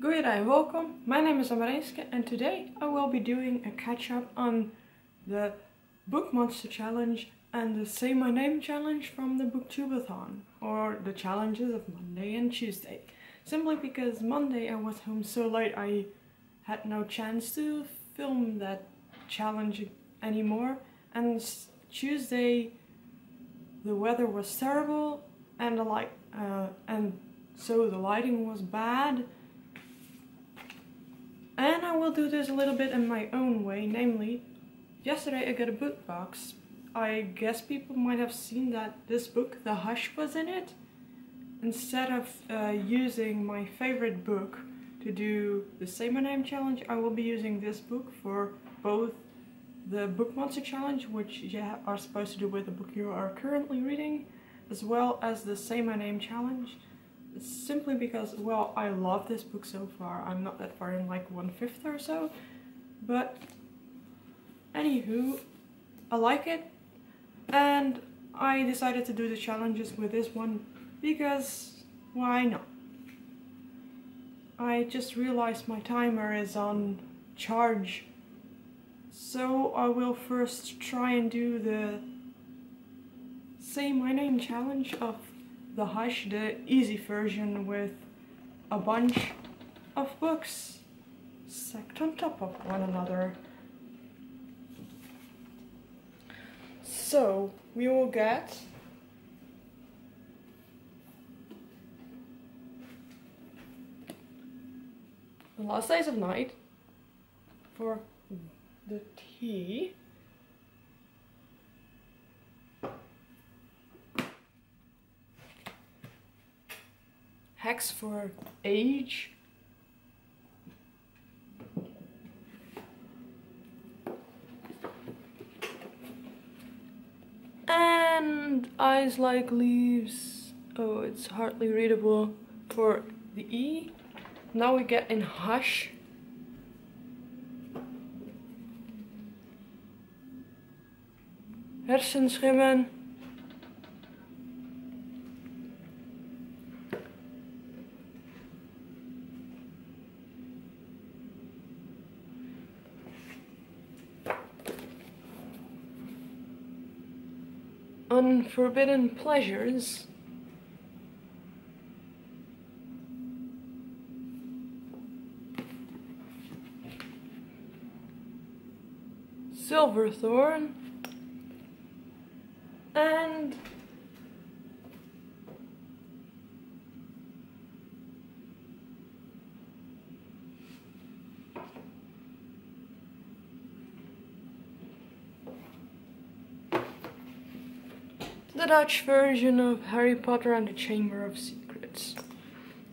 Goeiedag, welcome. My name is Amarinske and today I will be doing a catch up on the Book Monster Challenge and the Say My Name challenge from the Booktubeathon or the challenges of Monday and Tuesday. Simply because Monday I was home so late I had no chance to film that challenge anymore and Tuesday the weather was terrible and the light uh, and so the lighting was bad and I will do this a little bit in my own way, namely, yesterday I got a book box. I guess people might have seen that this book, The Hush, was in it. Instead of uh, using my favorite book to do the Say My Name challenge, I will be using this book for both the Book Monster challenge, which you are supposed to do with the book you are currently reading, as well as the Say My Name challenge simply because, well, I love this book so far. I'm not that far in like one-fifth or so, but anywho, I like it, and I decided to do the challenges with this one because why not? I just realized my timer is on charge, so I will first try and do the say my name challenge of the Hush, the easy version with a bunch of books stacked on top of one another. So we will get The Last Days of Night for the tea. Hex for age. And eyes like leaves. Oh, it's hardly readable for the E. Now we get in hush. Hersenschimmen. Unforbidden pleasures. Silverthorn and the Dutch version of Harry Potter and the Chamber of Secrets.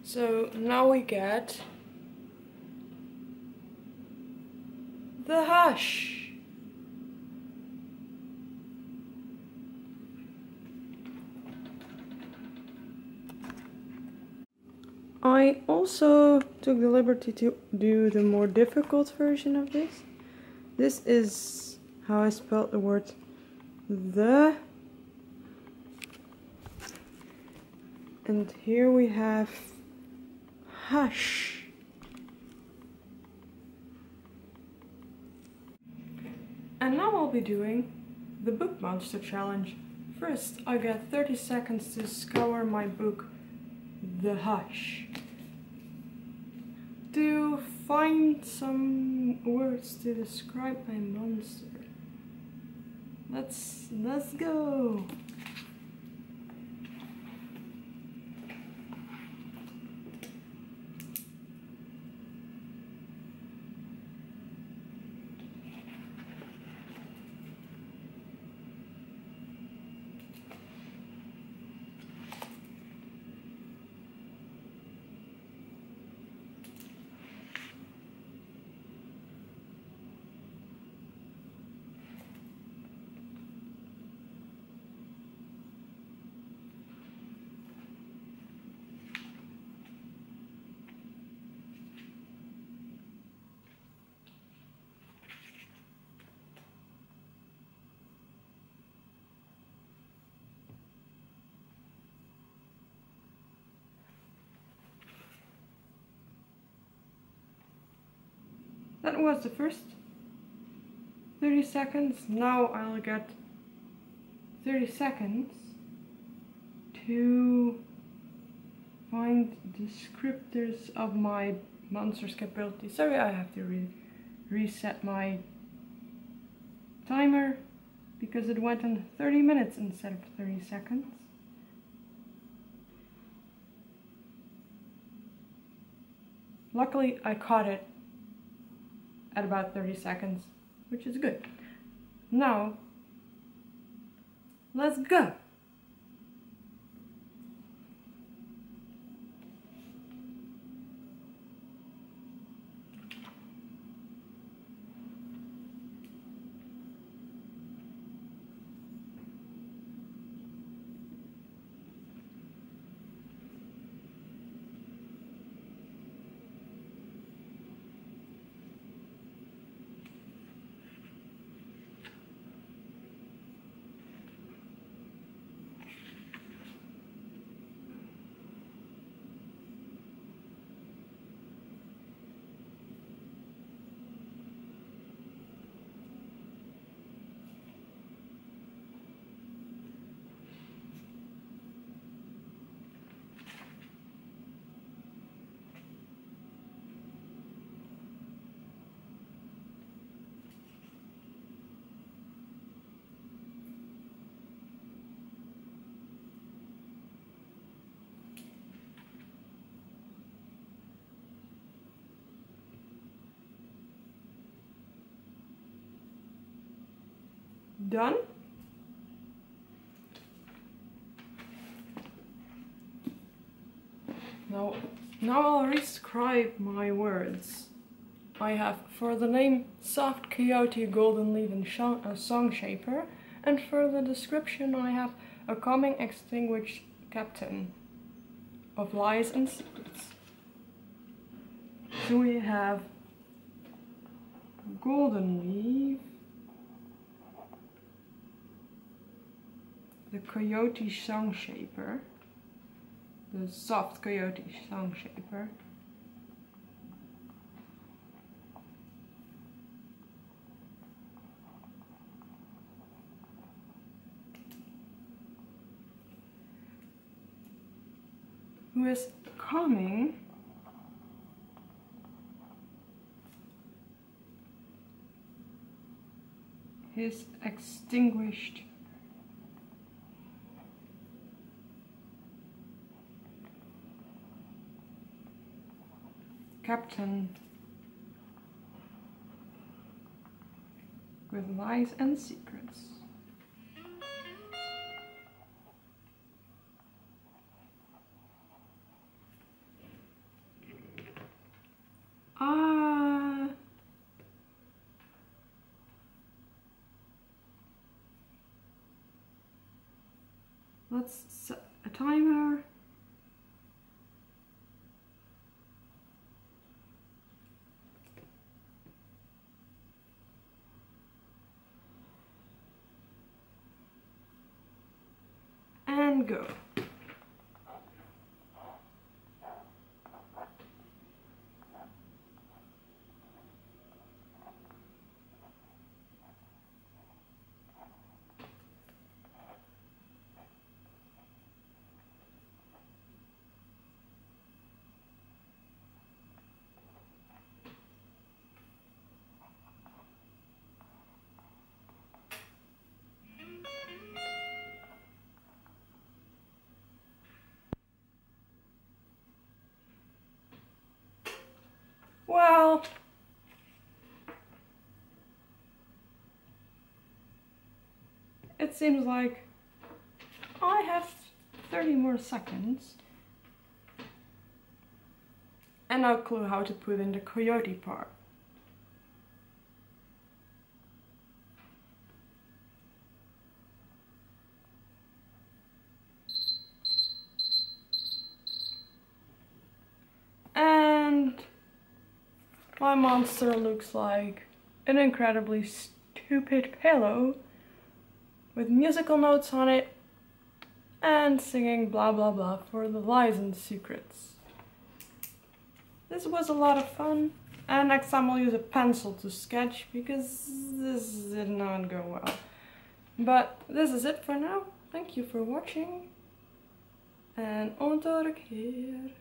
So now we get the Hush. I also took the liberty to do the more difficult version of this. This is how I spelled the word the And here we have Hush. And now I'll be doing the Book Monster Challenge. First, I get 30 seconds to scour my book, The Hush. To find some words to describe my monster. Let's, let's go! That was the first 30 seconds. Now I'll get 30 seconds to find descriptors of my monster's capability. Sorry, I have to re reset my timer because it went on 30 minutes instead of 30 seconds. Luckily, I caught it at about 30 seconds, which is good. Now, let's go! Done. Now, now I'll describe my words. I have for the name Soft Coyote Golden Leaf and uh, Song Shaper, and for the description I have a coming extinguished captain of lies and secrets. So we have Golden Leaf, the Coyote Song Shaper, the soft Coyote Song Shaper. who is coming his extinguished captain with lies and secrets. Ah. Let's set a timer. And It seems like I have 30 more seconds and no clue how to put in the coyote part. My monster looks like an incredibly stupid pillow with musical notes on it and singing blah blah blah for the lies and secrets. This was a lot of fun. And next time I'll use a pencil to sketch because this did not go well. But this is it for now. Thank you for watching. En onder keer.